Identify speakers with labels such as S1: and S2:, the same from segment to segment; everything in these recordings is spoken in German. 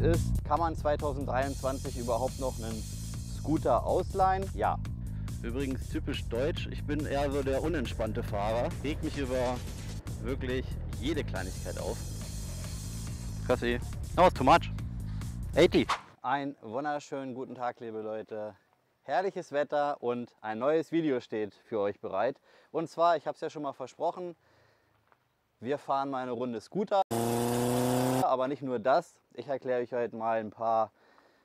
S1: ist, kann man 2023 überhaupt noch einen Scooter ausleihen? Ja. Übrigens typisch deutsch, ich bin eher so der unentspannte Fahrer. Reg mich über wirklich jede Kleinigkeit auf. Kassi. No, it's too much. 80. Einen wunderschönen guten Tag, liebe Leute. Herrliches Wetter und ein neues Video steht für euch bereit. Und zwar, ich habe es ja schon mal versprochen, wir fahren mal eine Runde Scooter. Aber nicht nur das, ich erkläre euch heute mal ein paar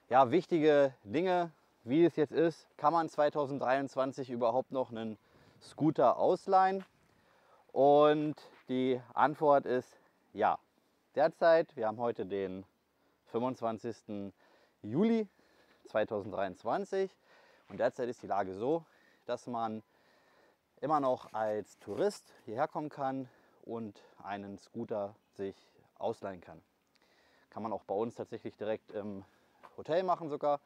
S1: ja, wichtige Dinge, wie es jetzt ist. Kann man 2023 überhaupt noch einen Scooter ausleihen? Und die Antwort ist ja. Derzeit, wir haben heute den 25. Juli 2023 und derzeit ist die Lage so, dass man immer noch als Tourist hierher kommen kann und einen Scooter sich ausleihen kann. Kann man auch bei uns tatsächlich direkt im Hotel machen sogar.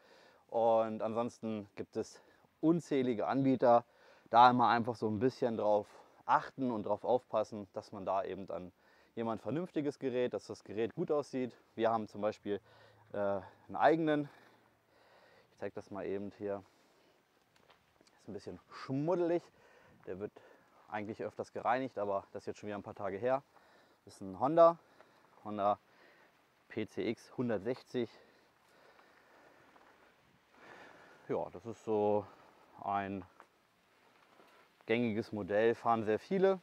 S1: Und ansonsten gibt es unzählige Anbieter. Da immer einfach so ein bisschen drauf achten und darauf aufpassen, dass man da eben dann jemand vernünftiges Gerät, dass das Gerät gut aussieht. Wir haben zum Beispiel äh, einen eigenen. Ich zeige das mal eben hier. Ist ein bisschen schmuddelig. Der wird eigentlich öfters gereinigt, aber das ist jetzt schon wieder ein paar Tage her. Das ist ein Honda, Honda PCX 160. Ja, das ist so ein gängiges Modell, fahren sehr viele.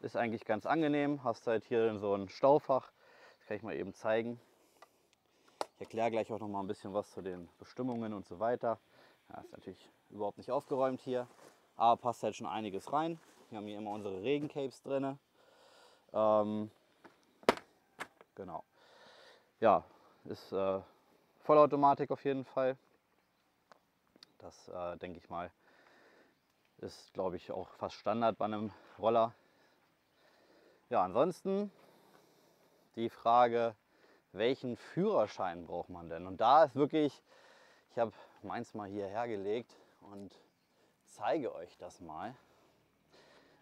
S1: Ist eigentlich ganz angenehm. Hast halt hier so ein Staufach. Das kann ich mal eben zeigen. Ich erkläre gleich auch noch mal ein bisschen was zu den Bestimmungen und so weiter. Ja, ist natürlich überhaupt nicht aufgeräumt hier aber passt halt schon einiges rein. Wir haben hier immer unsere Regencapes drin. Ähm, genau. Ja, ist äh, Vollautomatik auf jeden Fall. Das äh, denke ich mal ist, glaube ich, auch fast Standard bei einem Roller. Ja, ansonsten die Frage, welchen Führerschein braucht man denn? Und da ist wirklich, ich habe meins mal hierher gelegt und zeige euch das mal.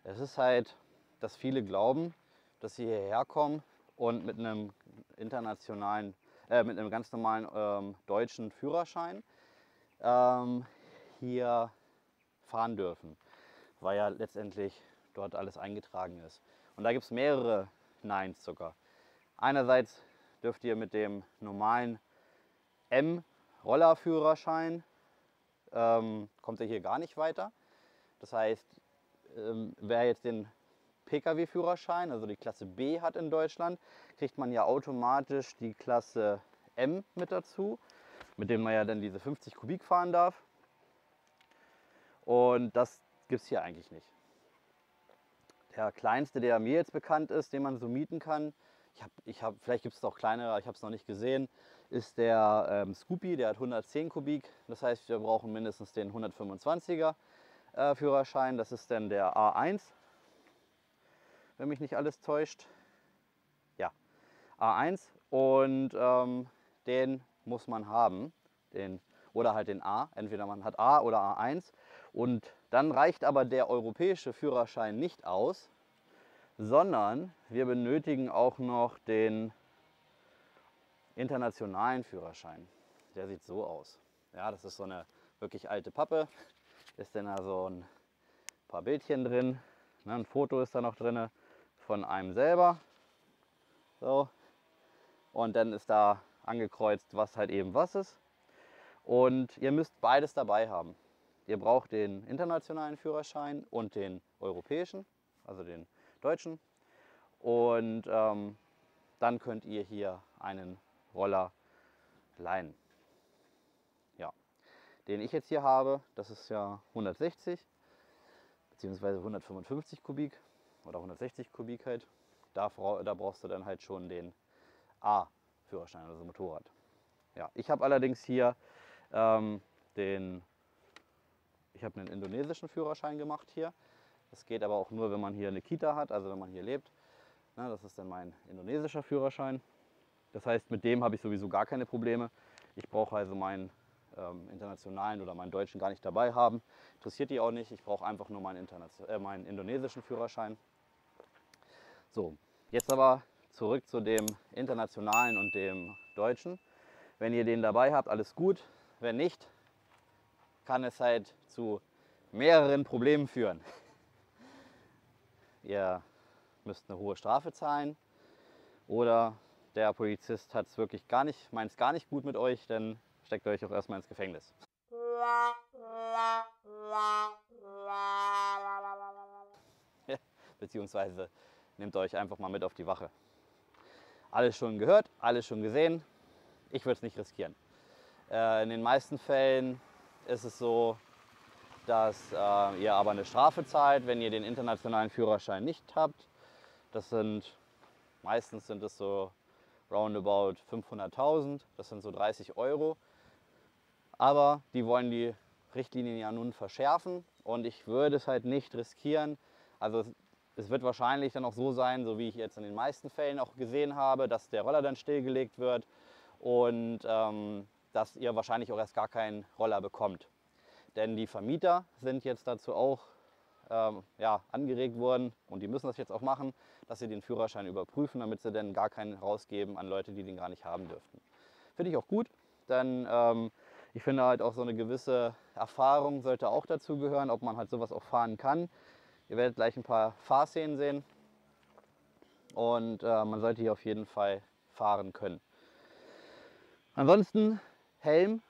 S1: Es ist halt, dass viele glauben, dass sie hierher kommen und mit einem internationalen, äh, mit einem ganz normalen ähm, deutschen Führerschein ähm, hier fahren dürfen, weil ja letztendlich dort alles eingetragen ist. Und da gibt es mehrere Neins sogar. Einerseits dürft ihr mit dem normalen M-Rollerführerschein ähm, kommt er hier gar nicht weiter. Das heißt, ähm, wer jetzt den Pkw-Führerschein, also die Klasse B hat in Deutschland, kriegt man ja automatisch die Klasse M mit dazu, mit dem man ja dann diese 50 Kubik fahren darf. Und das gibt es hier eigentlich nicht. Der kleinste, der mir jetzt bekannt ist, den man so mieten kann, ich hab, ich hab, vielleicht gibt es auch kleinere, ich habe es noch nicht gesehen, ist der ähm, Scoopy, der hat 110 Kubik. Das heißt, wir brauchen mindestens den 125er äh, Führerschein. Das ist dann der A1, wenn mich nicht alles täuscht. Ja, A1 und ähm, den muss man haben. Den, oder halt den A. Entweder man hat A oder A1. Und dann reicht aber der europäische Führerschein nicht aus, sondern wir benötigen auch noch den internationalen Führerschein. Der sieht so aus. Ja, das ist so eine wirklich alte Pappe. Ist dann da so ein paar Bildchen drin. Ne, ein Foto ist da noch drin von einem selber. So. Und dann ist da angekreuzt, was halt eben was ist. Und ihr müsst beides dabei haben. Ihr braucht den internationalen Führerschein und den europäischen, also den deutschen. Und ähm, dann könnt ihr hier einen Roller leihen. Ja, den ich jetzt hier habe, das ist ja 160 bzw. 155 Kubik oder 160 Kubik halt. Da, da brauchst du dann halt schon den A-Führerschein, also Motorrad. Ja, ich habe allerdings hier ähm, den, ich habe einen indonesischen Führerschein gemacht hier. Das geht aber auch nur, wenn man hier eine Kita hat, also wenn man hier lebt. Na, das ist dann mein indonesischer Führerschein. Das heißt, mit dem habe ich sowieso gar keine Probleme. Ich brauche also meinen ähm, internationalen oder meinen deutschen gar nicht dabei haben. Interessiert die auch nicht. Ich brauche einfach nur meinen, äh, meinen indonesischen Führerschein. So, jetzt aber zurück zu dem internationalen und dem Deutschen. Wenn ihr den dabei habt, alles gut. Wenn nicht, kann es halt zu mehreren Problemen führen. Ihr müsst eine hohe Strafe zahlen oder der Polizist hat es wirklich gar nicht, meint es gar nicht gut mit euch, dann steckt euch auch erstmal ins Gefängnis. Beziehungsweise nehmt euch einfach mal mit auf die Wache. Alles schon gehört, alles schon gesehen. Ich würde es nicht riskieren. Äh, in den meisten Fällen ist es so, dass äh, ihr aber eine Strafe zahlt, wenn ihr den internationalen Führerschein nicht habt. Das sind meistens sind es so roundabout 500.000, das sind so 30 Euro. Aber die wollen die Richtlinien ja nun verschärfen und ich würde es halt nicht riskieren. Also es wird wahrscheinlich dann auch so sein, so wie ich jetzt in den meisten Fällen auch gesehen habe, dass der Roller dann stillgelegt wird und ähm, dass ihr wahrscheinlich auch erst gar keinen Roller bekommt. Denn die Vermieter sind jetzt dazu auch ähm, ja, angeregt worden und die müssen das jetzt auch machen, dass sie den Führerschein überprüfen, damit sie dann gar keinen rausgeben an Leute, die den gar nicht haben dürften. Finde ich auch gut, denn ähm, ich finde halt auch so eine gewisse Erfahrung sollte auch dazu gehören, ob man halt sowas auch fahren kann. Ihr werdet gleich ein paar Fahrszenen sehen und äh, man sollte hier auf jeden Fall fahren können. Ansonsten Helm,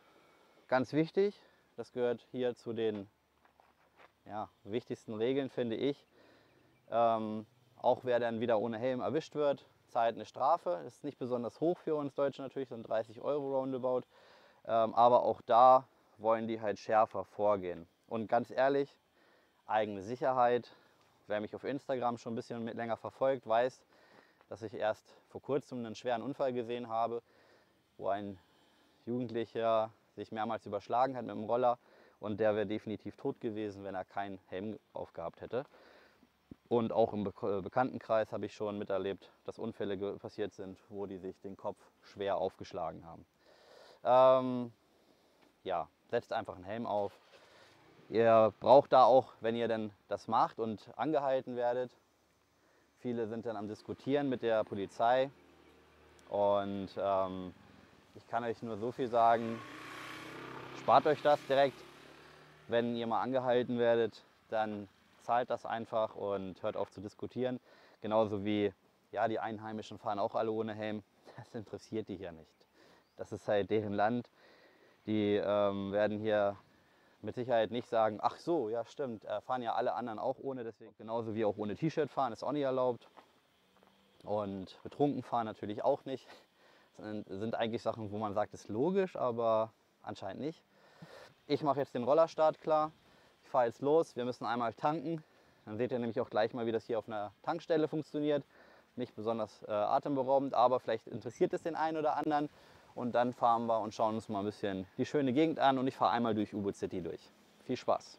S1: ganz wichtig. Das gehört hier zu den ja, wichtigsten Regeln, finde ich. Ähm, auch wer dann wieder ohne Helm erwischt wird, zahlt eine Strafe. Das ist nicht besonders hoch für uns Deutsche natürlich, sind 30 Euro roundabout. Ähm, aber auch da wollen die halt schärfer vorgehen. Und ganz ehrlich, eigene Sicherheit. Wer mich auf Instagram schon ein bisschen länger verfolgt, weiß, dass ich erst vor kurzem einen schweren Unfall gesehen habe, wo ein Jugendlicher sich mehrmals überschlagen hat mit dem Roller und der wäre definitiv tot gewesen, wenn er keinen Helm aufgehabt hätte. Und auch im äh, Bekanntenkreis habe ich schon miterlebt, dass Unfälle passiert sind, wo die sich den Kopf schwer aufgeschlagen haben. Ähm, ja, setzt einfach einen Helm auf. Ihr braucht da auch, wenn ihr denn das macht und angehalten werdet, viele sind dann am Diskutieren mit der Polizei. Und ähm, ich kann euch nur so viel sagen, spart euch das direkt. Wenn ihr mal angehalten werdet, dann zahlt das einfach und hört auf zu diskutieren. Genauso wie ja, die Einheimischen fahren auch alle ohne Helm. Das interessiert die hier nicht. Das ist halt deren Land. Die ähm, werden hier mit Sicherheit nicht sagen, ach so, ja stimmt, äh, fahren ja alle anderen auch ohne, deswegen genauso wie auch ohne T-Shirt fahren, ist auch nicht erlaubt. Und betrunken fahren natürlich auch nicht. Das sind, sind eigentlich Sachen, wo man sagt, ist logisch, aber anscheinend nicht. Ich mache jetzt den Rollerstart klar. Ich fahre jetzt los. Wir müssen einmal tanken. Dann seht ihr nämlich auch gleich mal, wie das hier auf einer Tankstelle funktioniert. Nicht besonders äh, atemberaubend, aber vielleicht interessiert es den einen oder anderen. Und dann fahren wir und schauen uns mal ein bisschen die schöne Gegend an. Und ich fahre einmal durch U-Boot City durch. Viel Spaß!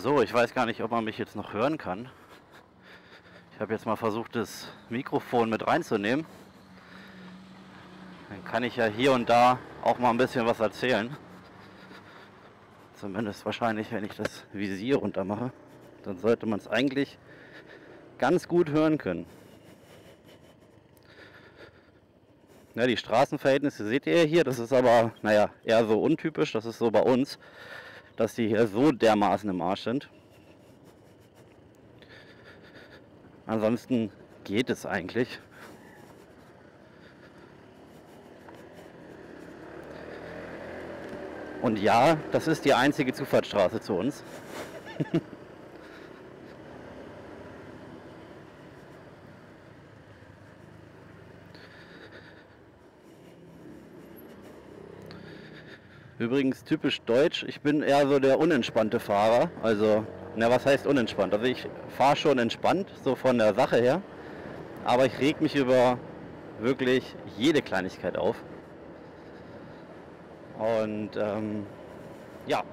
S1: So, ich weiß gar nicht, ob man mich jetzt noch hören kann. Ich habe jetzt mal versucht, das Mikrofon mit reinzunehmen. Dann kann ich ja hier und da auch mal ein bisschen was erzählen. Zumindest wahrscheinlich, wenn ich das Visier runter mache. Dann sollte man es eigentlich ganz gut hören können. Ja, die Straßenverhältnisse seht ihr hier. Das ist aber, naja, eher so untypisch. Das ist so bei uns dass die hier so dermaßen im Arsch sind. Ansonsten geht es eigentlich. Und ja, das ist die einzige Zufahrtsstraße zu uns. Übrigens typisch deutsch, ich bin eher so der unentspannte Fahrer. Also, na was heißt unentspannt? Also ich fahre schon entspannt, so von der Sache her. Aber ich reg mich über wirklich jede Kleinigkeit auf. Und ähm, ja,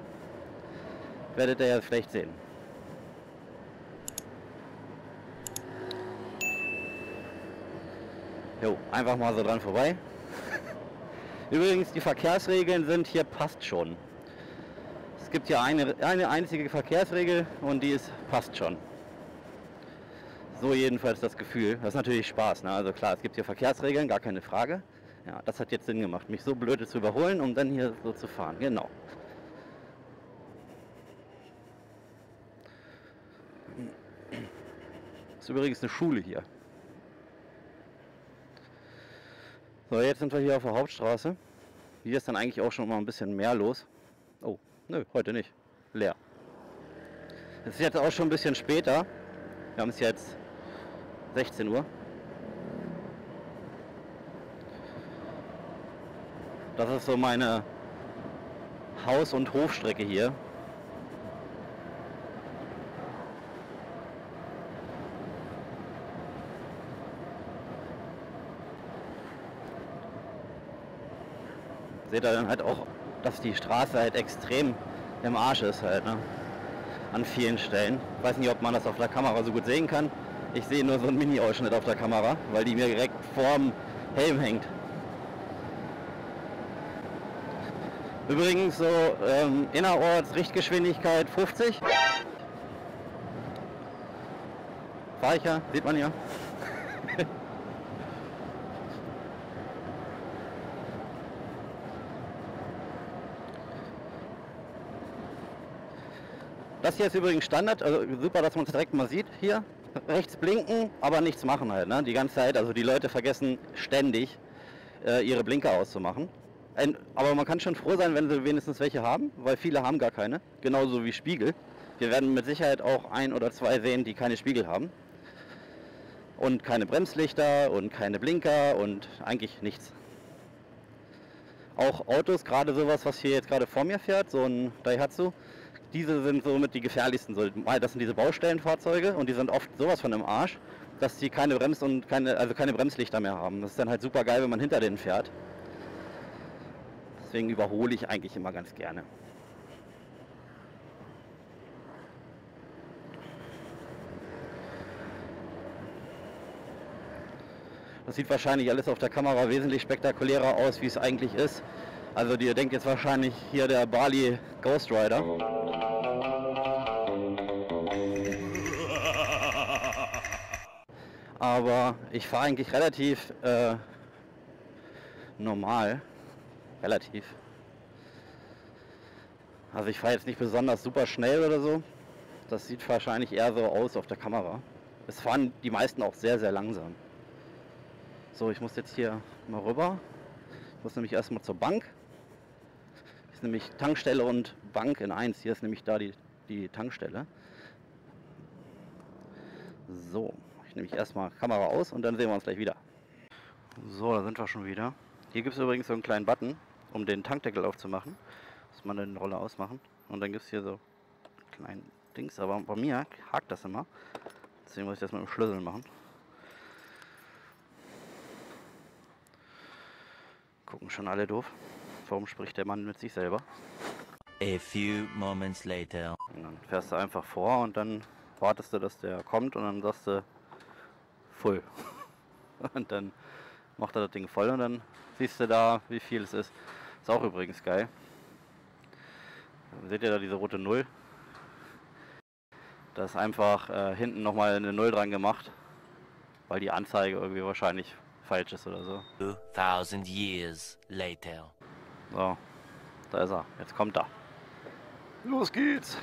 S1: werdet ihr ja vielleicht sehen. Jo, einfach mal so dran vorbei. Übrigens, die Verkehrsregeln sind hier passt schon. Es gibt ja eine, eine einzige Verkehrsregel und die ist passt schon. So jedenfalls das Gefühl. Das ist natürlich Spaß. Ne? Also klar, es gibt hier Verkehrsregeln, gar keine Frage. Ja, das hat jetzt Sinn gemacht, mich so blöde zu überholen, um dann hier so zu fahren. Genau. Das ist übrigens eine Schule hier. So, jetzt sind wir hier auf der Hauptstraße. Hier ist dann eigentlich auch schon mal ein bisschen mehr los. Oh, nö, heute nicht. Leer. Es ist jetzt auch schon ein bisschen später. Wir haben es jetzt 16 Uhr. Das ist so meine Haus- und Hofstrecke hier. Seht ihr dann halt auch, dass die Straße halt extrem im Arsch ist halt, ne? An vielen Stellen. Ich weiß nicht, ob man das auf der Kamera so gut sehen kann. Ich sehe nur so einen Mini-Ausschnitt auf der Kamera, weil die mir direkt vorm Helm hängt. Übrigens so ähm, innerorts Richtgeschwindigkeit 50. Fahre ich ja, sieht man ja. Das hier ist übrigens Standard, also super, dass man es direkt mal sieht hier. Rechts blinken, aber nichts machen halt, ne? die ganze Zeit. Also die Leute vergessen ständig äh, ihre Blinker auszumachen. Ein, aber man kann schon froh sein, wenn sie wenigstens welche haben, weil viele haben gar keine. Genauso wie Spiegel. Wir werden mit Sicherheit auch ein oder zwei sehen, die keine Spiegel haben. Und keine Bremslichter und keine Blinker und eigentlich nichts. Auch Autos, gerade sowas, was hier jetzt gerade vor mir fährt, so ein Daihatsu, diese sind somit die gefährlichsten. Das sind diese Baustellenfahrzeuge und die sind oft sowas von im Arsch, dass die keine Brems- und keine, also keine Bremslichter mehr haben. Das ist dann halt super geil, wenn man hinter denen fährt. Deswegen überhole ich eigentlich immer ganz gerne. Das sieht wahrscheinlich alles auf der Kamera wesentlich spektakulärer aus, wie es eigentlich ist. Also ihr denkt jetzt wahrscheinlich hier der Bali Ghost Rider. Aber ich fahre eigentlich relativ äh, normal. Relativ. Also ich fahre jetzt nicht besonders super schnell oder so. Das sieht wahrscheinlich eher so aus auf der Kamera. Es fahren die meisten auch sehr, sehr langsam. So, ich muss jetzt hier mal rüber. Ich muss nämlich erstmal zur Bank ist nämlich Tankstelle und Bank in eins. Hier ist nämlich da die, die Tankstelle. So, ich nehme ich erstmal Kamera aus und dann sehen wir uns gleich wieder. So, da sind wir schon wieder. Hier gibt es übrigens so einen kleinen Button, um den Tankdeckel aufzumachen. Muss man den Roller ausmachen. Und dann gibt es hier so kleinen Dings. Aber bei mir hakt das immer. Deswegen muss ich das mit dem Schlüssel machen. Gucken schon alle doof. Warum spricht der Mann mit sich selber?
S2: A few moments later.
S1: Und dann fährst du einfach vor und dann wartest du, dass der kommt und dann sagst du voll. Und dann macht er das Ding voll und dann siehst du da, wie viel es ist. Ist auch übrigens geil. Seht ihr da diese rote Null? Da ist einfach äh, hinten nochmal eine Null dran gemacht, weil die Anzeige irgendwie wahrscheinlich falsch ist oder so.
S2: 2000 years later.
S1: So, da ist er. Jetzt kommt er. Los geht's.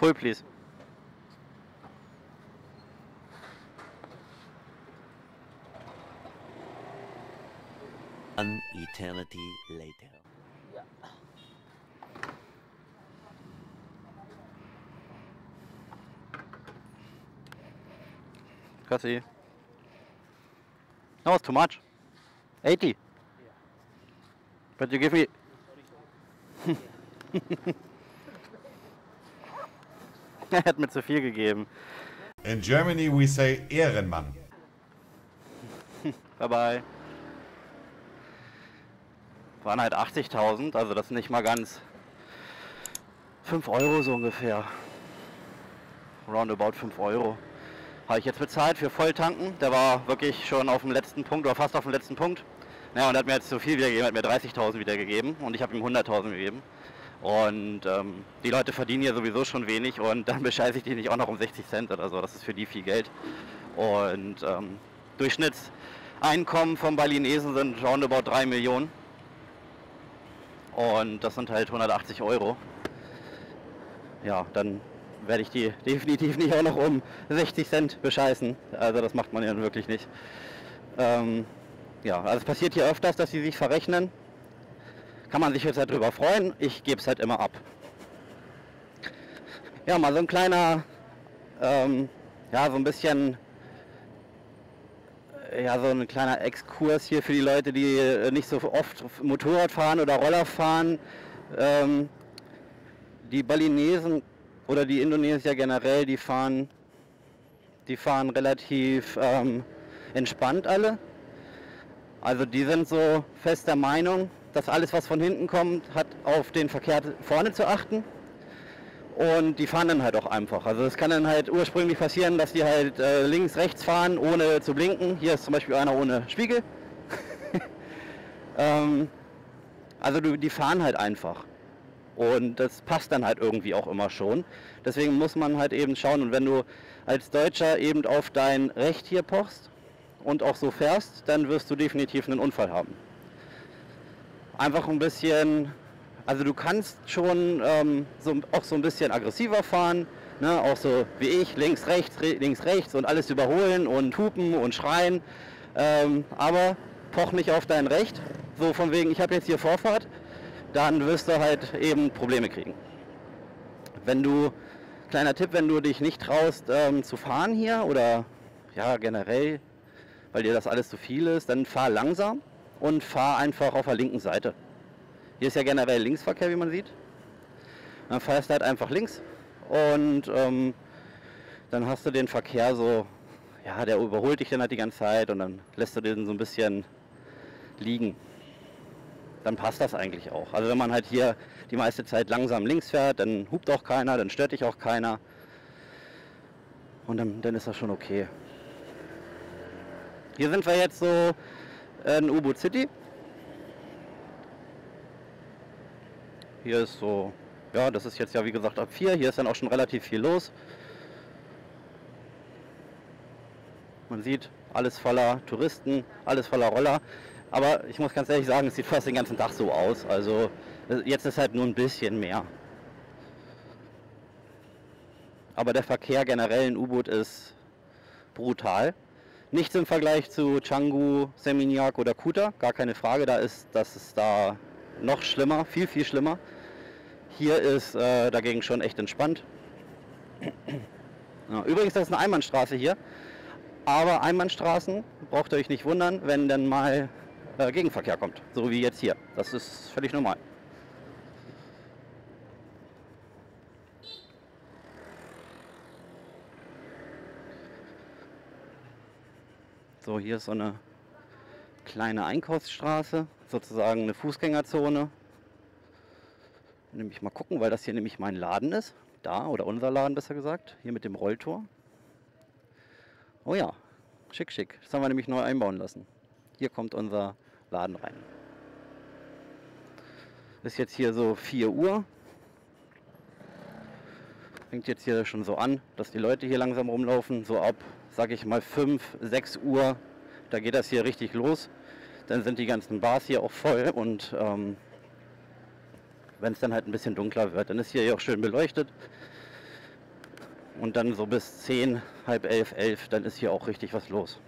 S1: Full, please.
S2: An eternity later. Yeah.
S1: Kassi. No, it's too much. 80. But you give me... er hat mir zu viel gegeben.
S3: In Germany we say Ehrenmann.
S1: Bye bye. Waren halt 80.000, also das ist nicht mal ganz 5 Euro so ungefähr. roundabout 5 Euro. Habe ich jetzt bezahlt für Volltanken. Der war wirklich schon auf dem letzten Punkt oder fast auf dem letzten Punkt. Ja, und hat mir jetzt so viel wiedergegeben, hat mir 30.000 wiedergegeben und ich habe ihm 100.000 gegeben. Und ähm, die Leute verdienen ja sowieso schon wenig und dann bescheiße ich die nicht auch noch um 60 Cent oder so. Das ist für die viel Geld. Und ähm, Durchschnittseinkommen von Balinesen sind roundabout 3 Millionen. Und das sind halt 180 Euro. Ja, dann werde ich die definitiv nicht auch noch um 60 Cent bescheißen. Also das macht man ja wirklich nicht. Ähm, ja, also es passiert hier öfters, dass sie sich verrechnen. Kann man sich jetzt halt drüber freuen. Ich gebe es halt immer ab. Ja, mal so ein kleiner, ähm, ja, so ein bisschen, ja, so ein kleiner Exkurs hier für die Leute, die äh, nicht so oft Motorrad fahren oder Roller fahren. Ähm, die Balinesen oder die Indonesier generell, die fahren, die fahren relativ ähm, entspannt alle. Also die sind so fest der Meinung, dass alles, was von hinten kommt, hat auf den Verkehr vorne zu achten. Und die fahren dann halt auch einfach. Also es kann dann halt ursprünglich passieren, dass die halt äh, links, rechts fahren, ohne zu blinken. Hier ist zum Beispiel einer ohne Spiegel. ähm, also die fahren halt einfach. Und das passt dann halt irgendwie auch immer schon. Deswegen muss man halt eben schauen. Und wenn du als Deutscher eben auf dein Recht hier pochst und auch so fährst, dann wirst du definitiv einen Unfall haben einfach ein bisschen, also du kannst schon ähm, so, auch so ein bisschen aggressiver fahren, ne? auch so wie ich, links, rechts, re links, rechts und alles überholen und hupen und schreien, ähm, aber poch nicht auf dein Recht, so von wegen, ich habe jetzt hier Vorfahrt, dann wirst du halt eben Probleme kriegen. Wenn du, kleiner Tipp, wenn du dich nicht traust ähm, zu fahren hier oder ja generell, weil dir das alles zu viel ist, dann fahr langsam und fahre einfach auf der linken Seite. Hier ist ja generell Linksverkehr, wie man sieht. Dann fährst du halt einfach links und ähm, dann hast du den Verkehr so, ja, der überholt dich dann halt die ganze Zeit und dann lässt du den so ein bisschen liegen. Dann passt das eigentlich auch. Also wenn man halt hier die meiste Zeit langsam links fährt, dann hupt auch keiner, dann stört dich auch keiner. Und dann, dann ist das schon okay. Hier sind wir jetzt so in U-Boot City. Hier ist so, ja, das ist jetzt ja wie gesagt ab 4. Hier ist dann auch schon relativ viel los. Man sieht, alles voller Touristen, alles voller Roller. Aber ich muss ganz ehrlich sagen, es sieht fast den ganzen Tag so aus. Also jetzt ist halt nur ein bisschen mehr. Aber der Verkehr generell in U-Boot ist brutal. Nichts im Vergleich zu Canggu, Seminyak oder Kuta, gar keine Frage. Da ist das ist da noch schlimmer, viel, viel schlimmer. Hier ist äh, dagegen schon echt entspannt. Ja, übrigens, das ist eine Einbahnstraße hier. Aber Einbahnstraßen braucht ihr euch nicht wundern, wenn dann mal äh, Gegenverkehr kommt. So wie jetzt hier. Das ist völlig normal. So, hier ist so eine kleine Einkaufsstraße, sozusagen eine Fußgängerzone. Nämlich mal gucken, weil das hier nämlich mein Laden ist. Da, oder unser Laden besser gesagt. Hier mit dem Rolltor. Oh ja, schick, schick. Das haben wir nämlich neu einbauen lassen. Hier kommt unser Laden rein. Ist jetzt hier so 4 Uhr. Fängt jetzt hier schon so an, dass die Leute hier langsam rumlaufen. So ab sag ich mal 5, 6 Uhr, da geht das hier richtig los. Dann sind die ganzen Bars hier auch voll und ähm, wenn es dann halt ein bisschen dunkler wird, dann ist hier auch schön beleuchtet. Und dann so bis 10, halb 11, 11, dann ist hier auch richtig was los.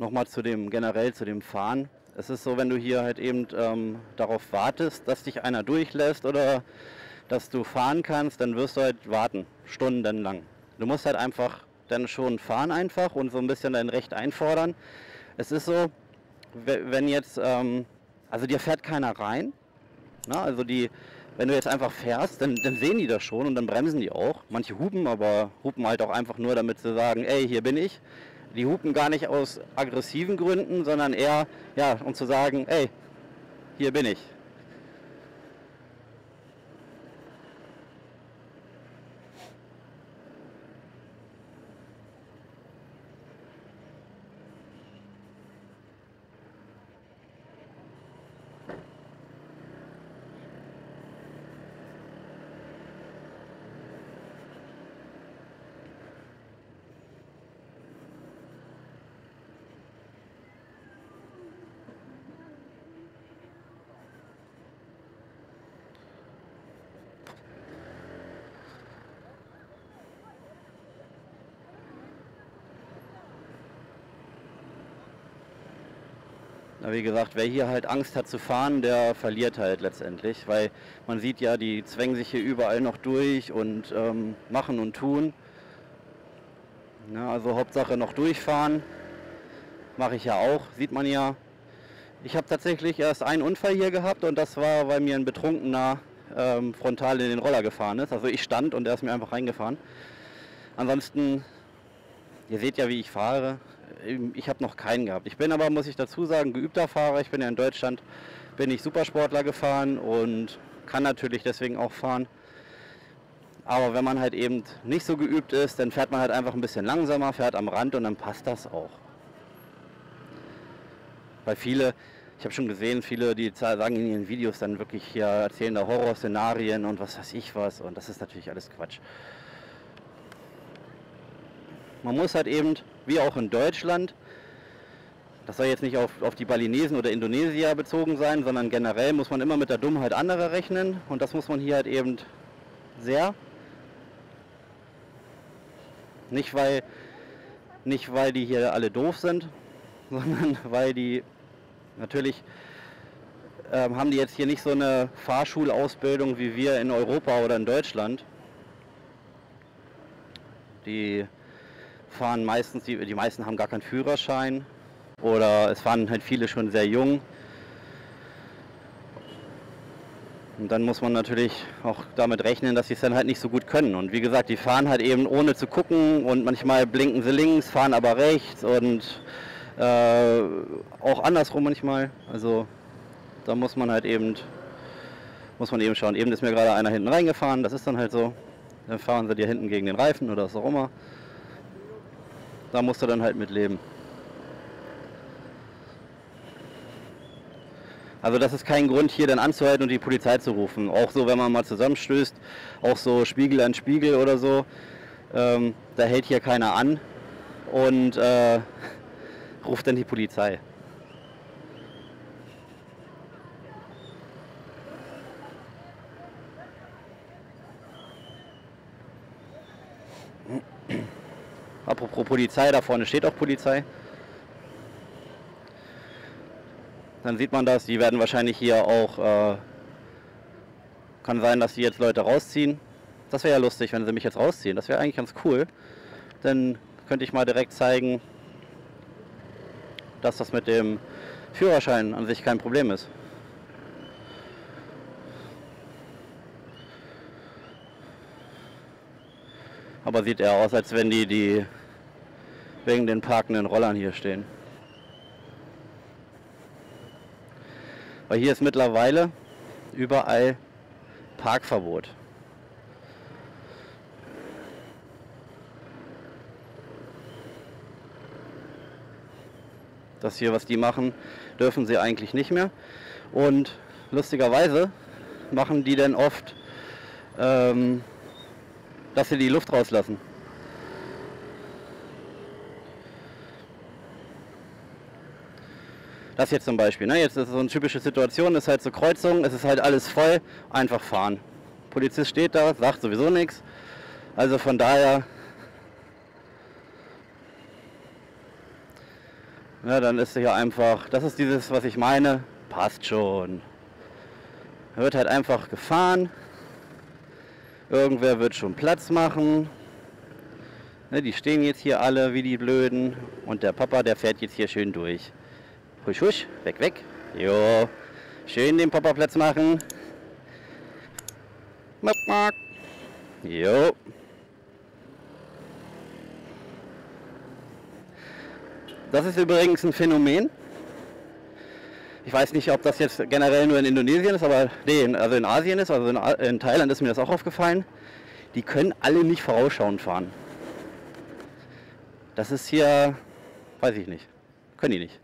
S1: Nochmal zu dem generell zu dem Fahren. Es ist so, wenn du hier halt eben ähm, darauf wartest, dass dich einer durchlässt oder dass du fahren kannst, dann wirst du halt warten, stundenlang. Du musst halt einfach dann schon fahren einfach und so ein bisschen dein Recht einfordern. Es ist so, wenn jetzt, ähm, also dir fährt keiner rein, na, ne? also die wenn du jetzt einfach fährst, dann, dann sehen die das schon und dann bremsen die auch. Manche hupen, aber hupen halt auch einfach nur, damit sie sagen, ey, hier bin ich. Die hupen gar nicht aus aggressiven Gründen, sondern eher, ja, um zu sagen, ey, hier bin ich. Na, wie gesagt, wer hier halt Angst hat zu fahren, der verliert halt letztendlich, weil man sieht ja, die zwängen sich hier überall noch durch und ähm, machen und tun. Na, also Hauptsache noch durchfahren, mache ich ja auch, sieht man ja. Ich habe tatsächlich erst einen Unfall hier gehabt und das war, weil mir ein Betrunkener ähm, frontal in den Roller gefahren ist. Also ich stand und er ist mir einfach reingefahren. Ansonsten, ihr seht ja, wie ich fahre ich habe noch keinen gehabt. Ich bin aber, muss ich dazu sagen, geübter Fahrer. Ich bin ja in Deutschland, bin ich Supersportler gefahren und kann natürlich deswegen auch fahren. Aber wenn man halt eben nicht so geübt ist, dann fährt man halt einfach ein bisschen langsamer, fährt am Rand und dann passt das auch. Weil viele, ich habe schon gesehen, viele, die sagen in ihren Videos dann wirklich hier, erzählen da Horrorszenarien und was weiß ich was und das ist natürlich alles Quatsch. Man muss halt eben wie auch in Deutschland. Das soll jetzt nicht auf, auf die Balinesen oder Indonesier bezogen sein, sondern generell muss man immer mit der Dummheit anderer rechnen und das muss man hier halt eben sehr. Nicht weil, nicht weil die hier alle doof sind, sondern weil die natürlich ähm, haben die jetzt hier nicht so eine Fahrschulausbildung wie wir in Europa oder in Deutschland. Die fahren meistens, die, die meisten haben gar keinen Führerschein oder es fahren halt viele schon sehr jung. Und dann muss man natürlich auch damit rechnen, dass sie es dann halt nicht so gut können. Und wie gesagt, die fahren halt eben ohne zu gucken und manchmal blinken sie links, fahren aber rechts und äh, auch andersrum manchmal. Also da muss man halt eben, muss man eben schauen. Eben ist mir gerade einer hinten reingefahren, das ist dann halt so. Dann fahren sie dir hinten gegen den Reifen oder was auch immer da musst du dann halt mit leben. Also das ist kein Grund hier dann anzuhalten und die Polizei zu rufen. Auch so, wenn man mal zusammenstößt, auch so Spiegel an Spiegel oder so, ähm, da hält hier keiner an und äh, ruft dann die Polizei. Apropos Polizei, da vorne steht auch Polizei. Dann sieht man das, die werden wahrscheinlich hier auch, äh, kann sein, dass die jetzt Leute rausziehen. Das wäre ja lustig, wenn sie mich jetzt rausziehen. Das wäre eigentlich ganz cool. Dann könnte ich mal direkt zeigen, dass das mit dem Führerschein an sich kein Problem ist. Aber sieht eher aus, als wenn die die wegen den parkenden Rollern hier stehen. Weil hier ist mittlerweile überall Parkverbot. Das hier, was die machen, dürfen sie eigentlich nicht mehr. Und lustigerweise machen die dann oft, ähm, dass sie die Luft rauslassen. Das jetzt zum Beispiel. Ne? Jetzt ist so eine typische Situation, ist halt so Kreuzung, es ist halt alles voll, einfach fahren. Polizist steht da, sagt sowieso nichts. Also von daher, ja, dann ist hier einfach, das ist dieses, was ich meine, passt schon. Er wird halt einfach gefahren. Irgendwer wird schon Platz machen. Ne, die stehen jetzt hier alle wie die Blöden und der Papa, der fährt jetzt hier schön durch. Husch, husch, weg, weg. Jo, schön den Papa Platz machen. Mack, mack. Jo. Das ist übrigens ein Phänomen. Ich weiß nicht, ob das jetzt generell nur in Indonesien ist, aber nee, also in Asien ist, also in, in Thailand ist mir das auch aufgefallen. Die können alle nicht vorausschauend fahren. Das ist hier, weiß ich nicht. Können die nicht.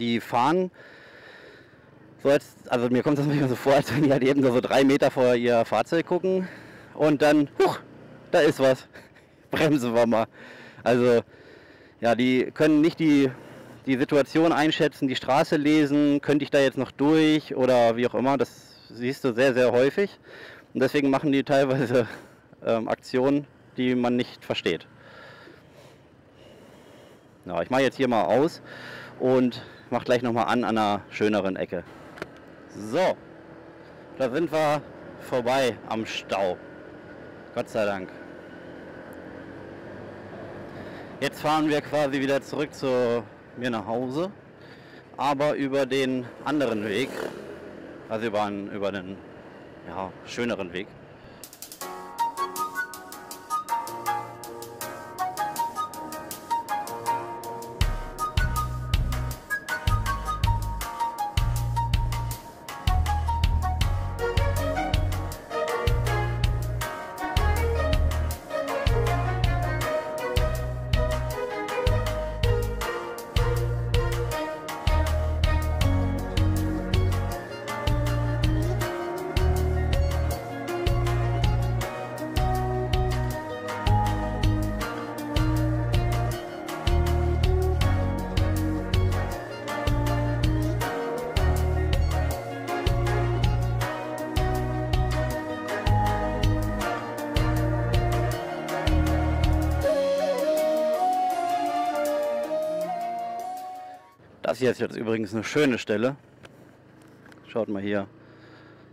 S1: Die fahren so als, also mir kommt das manchmal so vor, als wenn die halt eben so drei Meter vor ihr Fahrzeug gucken und dann, huch, da ist was. Bremsen wir mal. Also, ja, die können nicht die, die Situation einschätzen, die Straße lesen, könnte ich da jetzt noch durch oder wie auch immer. Das siehst du sehr, sehr häufig. Und deswegen machen die teilweise ähm, Aktionen, die man nicht versteht. Ja, ich mache jetzt hier mal aus und mache gleich nochmal an an einer schöneren Ecke. So, da sind wir vorbei am Stau. Gott sei Dank. Jetzt fahren wir quasi wieder zurück zu mir nach Hause, aber über den anderen Weg, also über einen, über einen ja, schöneren Weg. Hier ist jetzt übrigens eine schöne Stelle. Schaut mal hier.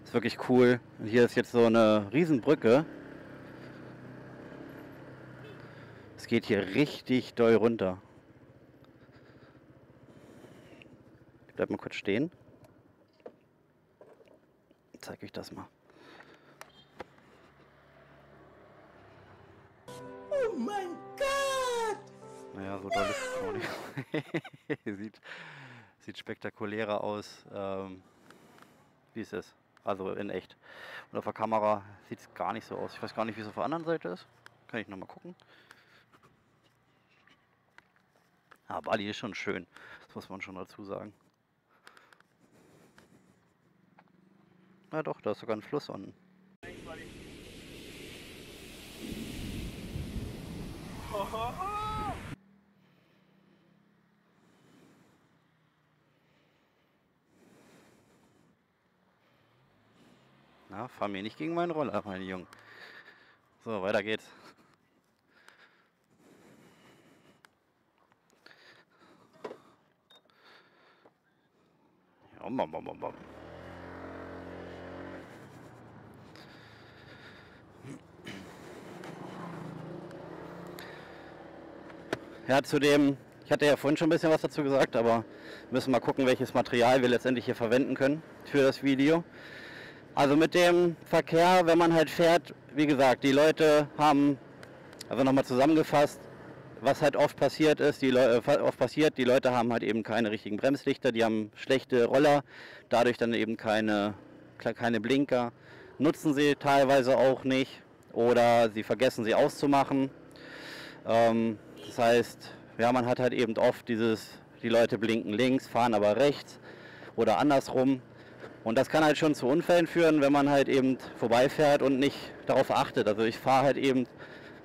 S1: Ist wirklich cool. Und hier ist jetzt so eine Riesenbrücke. Es geht hier richtig doll runter. Ich bleib mal kurz stehen. Zeig euch das mal. Naja, so doll ist es auch nicht. sieht, sieht spektakulärer aus, ähm, wie es ist. Also in echt. Und auf der Kamera sieht es gar nicht so aus. Ich weiß gar nicht, wie es auf der anderen Seite ist. Kann ich nochmal gucken. Ah, Bali ist schon schön. Das muss man schon dazu sagen. Na doch, da ist sogar ein Fluss unten. Na, fahr mir nicht gegen meinen Roller, meine Jungen. So, weiter geht's. Ja, bam, bam, bam, bam. Ja, zu dem, ich hatte ja vorhin schon ein bisschen was dazu gesagt, aber wir müssen mal gucken, welches Material wir letztendlich hier verwenden können für das Video. Also mit dem Verkehr, wenn man halt fährt, wie gesagt, die Leute haben, also nochmal zusammengefasst, was halt oft passiert ist, die Leu äh, oft passiert, die Leute haben halt eben keine richtigen Bremslichter, die haben schlechte Roller, dadurch dann eben keine, keine Blinker, nutzen sie teilweise auch nicht oder sie vergessen sie auszumachen. Ähm, das heißt, ja, man hat halt eben oft dieses, die Leute blinken links, fahren aber rechts oder andersrum. Und das kann halt schon zu Unfällen führen, wenn man halt eben vorbeifährt und nicht darauf achtet. Also ich fahre halt eben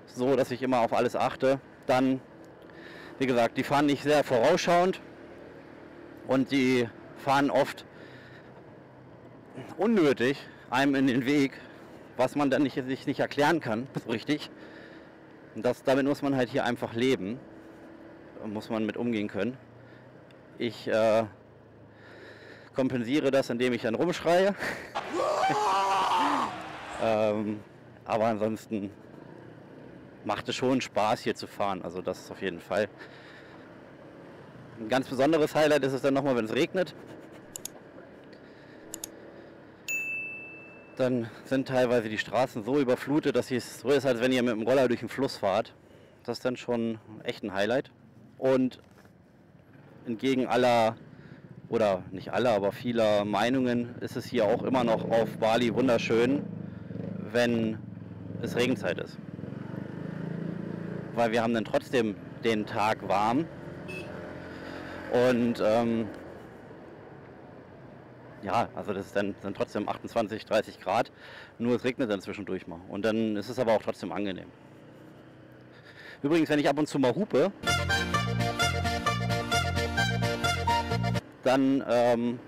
S1: so, dass ich immer auf alles achte. Dann, wie gesagt, die fahren nicht sehr vorausschauend und die fahren oft unnötig einem in den Weg, was man dann nicht, sich nicht erklären kann, so richtig. Und das, damit muss man halt hier einfach leben. Muss man mit umgehen können. Ich äh, kompensiere das, indem ich dann rumschreie. ähm, aber ansonsten macht es schon Spaß hier zu fahren. Also das ist auf jeden Fall. Ein ganz besonderes Highlight ist es dann nochmal, wenn es regnet. dann sind teilweise die Straßen so überflutet, dass es so ist, als wenn ihr mit dem Roller durch den Fluss fahrt. Das ist dann schon echt ein Highlight. Und entgegen aller, oder nicht aller, aber vieler Meinungen ist es hier auch immer noch auf Bali wunderschön, wenn es Regenzeit ist. Weil wir haben dann trotzdem den Tag warm. Und ähm, ja, also das ist dann, dann trotzdem 28, 30 Grad. Nur es regnet dann zwischendurch mal. Und dann ist es aber auch trotzdem angenehm. Übrigens, wenn ich ab und zu mal hupe, dann ähm,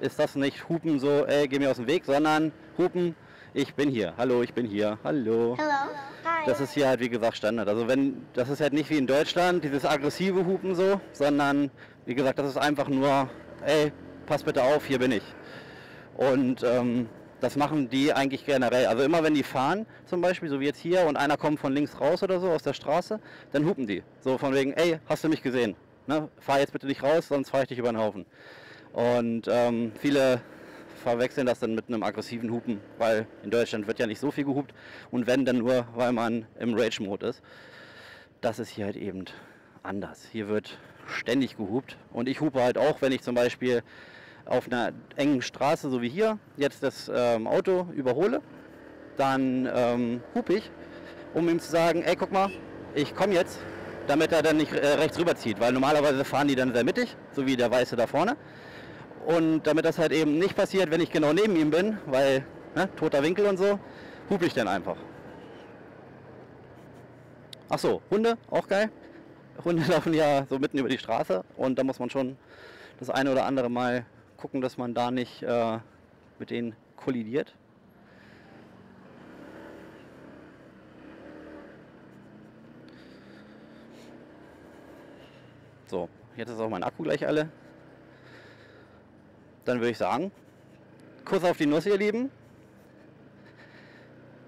S1: ist das nicht Hupen so, ey, geh mir aus dem Weg, sondern Hupen, ich bin hier, hallo, ich bin hier, hallo.
S4: Hello. Hi.
S1: Das ist hier halt wie gesagt Standard. Also wenn das ist halt nicht wie in Deutschland dieses aggressive Hupen so, sondern wie gesagt, das ist einfach nur, ey, pass bitte auf, hier bin ich. Und ähm, das machen die eigentlich generell. Also immer wenn die fahren, zum Beispiel, so wie jetzt hier, und einer kommt von links raus oder so aus der Straße, dann hupen die. So von wegen, ey, hast du mich gesehen? Ne? Fahr jetzt bitte nicht raus, sonst fahre ich dich über den Haufen. Und ähm, viele verwechseln das dann mit einem aggressiven Hupen, weil in Deutschland wird ja nicht so viel gehupt und wenn dann nur, weil man im Rage-Mode ist. Das ist hier halt eben anders. Hier wird ständig gehupt und ich hupe halt auch, wenn ich zum Beispiel auf einer engen Straße, so wie hier, jetzt das ähm, Auto überhole, dann ähm, hupe ich, um ihm zu sagen, ey, guck mal, ich komme jetzt, damit er dann nicht äh, rechts rüberzieht, weil normalerweise fahren die dann sehr mittig, so wie der Weiße da vorne. Und damit das halt eben nicht passiert, wenn ich genau neben ihm bin, weil ne, toter Winkel und so, hupe ich dann einfach. Ach so, Hunde, auch geil. Hunde laufen ja so mitten über die Straße und da muss man schon das eine oder andere Mal gucken, dass man da nicht äh, mit denen kollidiert. So, jetzt ist auch mein Akku gleich alle. Dann würde ich sagen, Kuss auf die Nuss, ihr Lieben.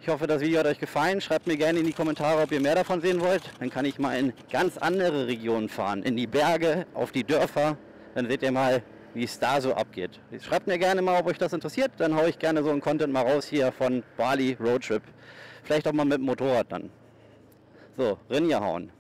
S1: Ich hoffe, das Video hat euch gefallen. Schreibt mir gerne in die Kommentare, ob ihr mehr davon sehen wollt. Dann kann ich mal in ganz andere Regionen fahren. In die Berge, auf die Dörfer. Dann seht ihr mal, wie es da so abgeht. Schreibt mir gerne mal, ob euch das interessiert. Dann haue ich gerne so einen Content mal raus hier von Bali Roadtrip. Vielleicht auch mal mit dem Motorrad dann. So, Rinja hauen.